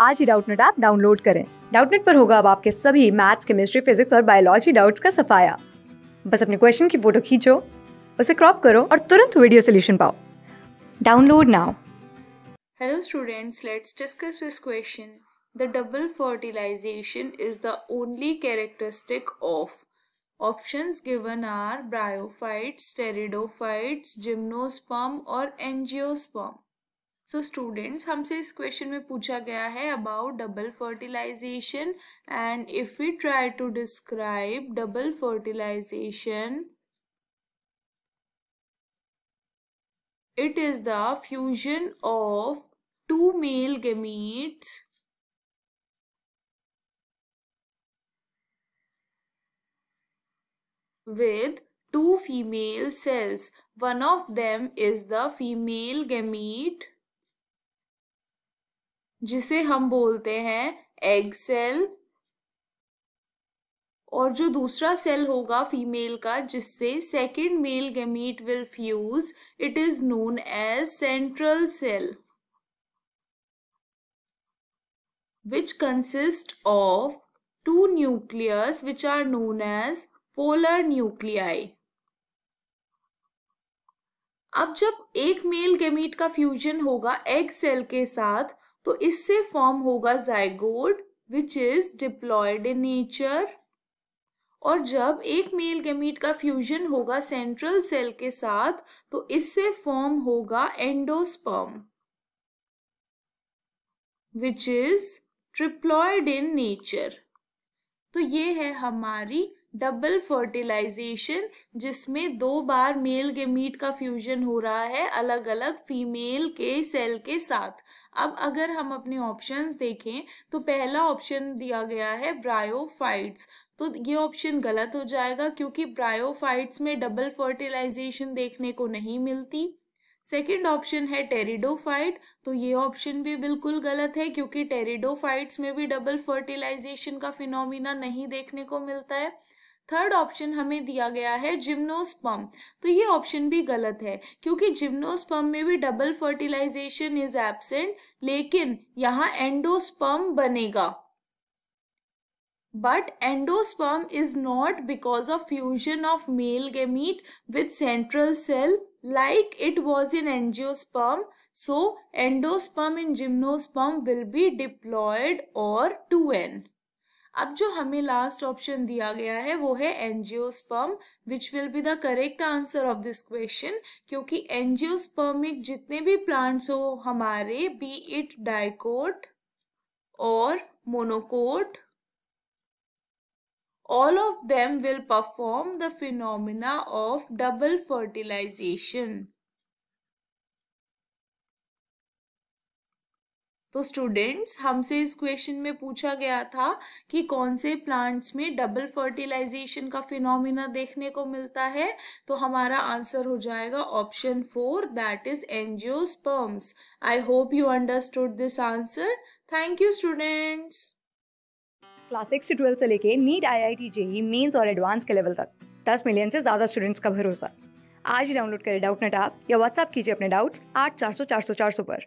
आज ही Doubtnut app download करें डाउटनेट पर होगा अब आपके सभी मैथ्स केमिस्ट्री फिजिक्स और बायोलॉजी डाउट्स का सफाया बस अपने क्वेश्चन की फ़ोटो खींचो उसे क्रॉप करो और तुरंत वीडियो सोल्यूशन पाओ download now Hello students, let's discuss this question. The double fertilization is the only characteristic of options given are bryophytes, pteridophytes, gymnosperm और angiosperm. सो स्टूडेंट्स हमसे इस क्वेश्चन में पूछा गया है about double fertilization and if you try to describe double fertilization it is the fusion of two male gametes with two female cells one of them is the female gamete जिसे हम बोलते हैं egg cell और जो दूसरा cell होगा female का, जिससे second male gamete will fuse it is known as central cell which consist of two nucleus which are known as polar nuclei. अब जब एक मेल गेमीट का फ्यूजन होगा एग सेल के साथ तो इससे फॉर्म होगा zygote which is diploid in nature और जब एक मेल गेमीट का फ्यूजन होगा सेंट्रल सेल के साथ तो इससे फॉर्म होगा endosperm which is triploid in nature तो ये है हमारी डबल फर्टिलाइजेशन जिसमें दो बार मेल गेमीट का फ्यूजन हो रहा है अलग अलग फीमेल के सेल के साथ। अब अगर हम अपने ऑप्शंस देखें तो पहला ऑप्शन दिया गया है ब्रायोफाइट्स तो ये ऑप्शन गलत हो जाएगा, क्योंकि ब्रायोफाइट्स में डबल फर्टिलाइजेशन देखने को नहीं मिलती। सेकेंड ऑप्शन है टेरिडोफाइट तो ये ऑप्शन भी बिल्कुल गलत है, क्योंकि टेरिडोफाइट्स में भी डबल फर्टिलाइजेशन का फिनोमिना नहीं देखने को मिलता है। थर्ड ऑप्शन हमें दिया गया है जिम्नोस्पम तो ये ऑप्शन भी गलत है, क्योंकि जिम्नोस्पम में भी डबल फर्टिलाइजेशन इज़ एब्सेंट लेकिन यहाँ एंडोस्पम बनेगा। But endosperm is not because of fusion of male gamete with central cell like it was in angiosperm so endosperm in gymnosperm will be diploid और two n अब जो हमें last option दिया गया है, वो है angiosperm which will be the correct answer of this question क्योंकि एनजीओ एंजियोस्पर्मिक जितने भी प्लांट्स हो, हमारे बी इट डाइकोट और monocot all of them will perform the phenomena of double fertilization. तो स्टूडेंट्स हमसे इस क्वेश्चन में पूछा गया था कि कौन से प्लांट्स में डबल फर्टिलाइजेशन का फिनोमिना देखने को मिलता है? तो हमारा आंसर हो जाएगा option four that is angiosperms I hope you understood this answer thank you students class six से ट्वेल्थ से लेके NEET I I T JEE mains और एडवांस के लेवल तक। दस मिलियन से ज़्यादा स्टूडेंट्स का भरोसा। आज ही डाउनलोड करें डाउट नेट ऐप या व्हाट्सअप कीजिए अपने डाउट्स आठ चार सौ चार सौ चार सौ पर।